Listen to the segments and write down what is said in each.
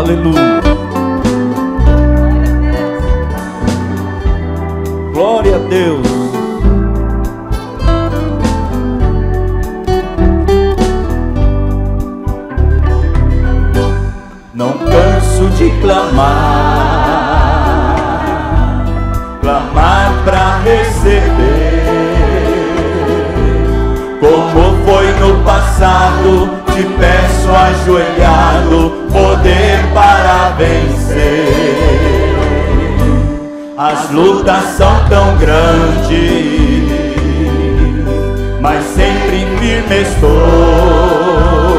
Aleluia. Glória a Deus. Não canso de clamar, clamar para receber. Como foi no passado, te peço ajoelhado poder vencer. As lutas são tão grandes, mas sempre firme estou,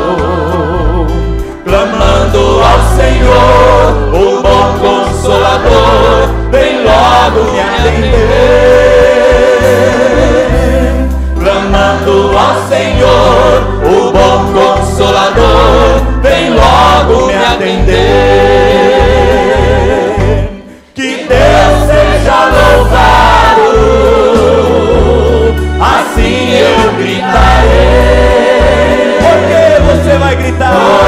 gritarei. Por que você vai gritar?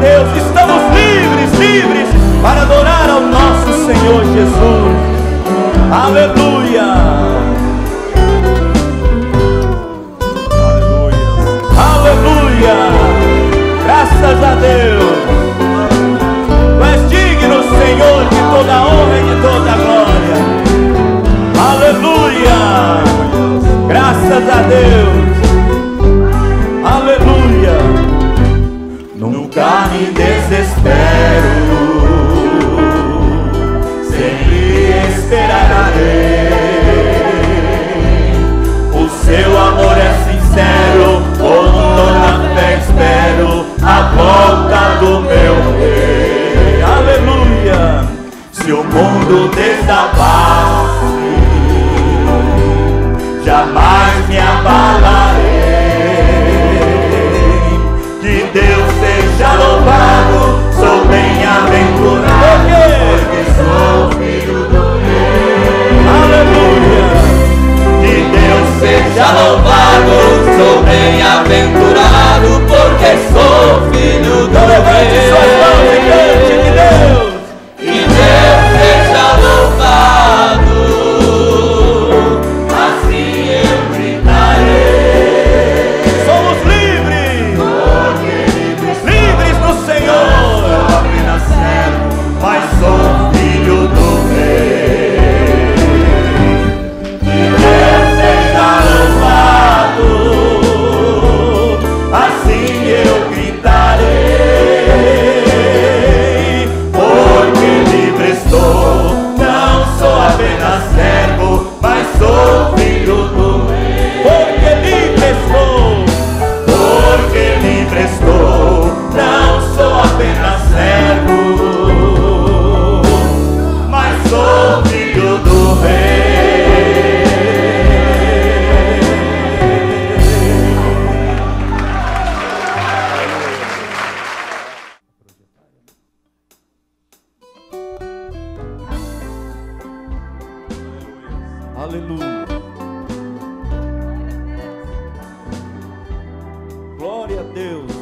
Deus. Estamos livres, livres para adorar ao nosso Senhor Jesus. Aleluia. Aleluia. Graças a Deus. Tu és digno, Senhor, de toda honra e de toda glória. Aleluia. Graças a Deus. Nunca me desespero. Sempre esperarei. O seu amor é sincero, com toda fé espero a volta do meu rei. Aleluia! Se o mundo desabasse, jamais me abalarei. Que Deus Shalom. Aleluia. Glória a Deus.